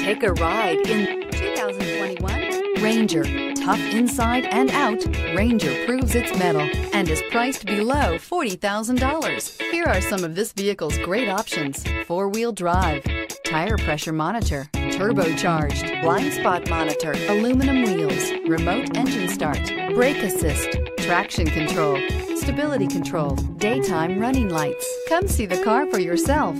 Take a ride in 2021 Ranger. Tough inside and out, Ranger proves its mettle and is priced below $40,000. Here are some of this vehicle's great options. Four-wheel drive, tire pressure monitor, turbocharged, blind spot monitor, aluminum wheels, remote engine start, brake assist, traction control, stability control, daytime running lights. Come see the car for yourself.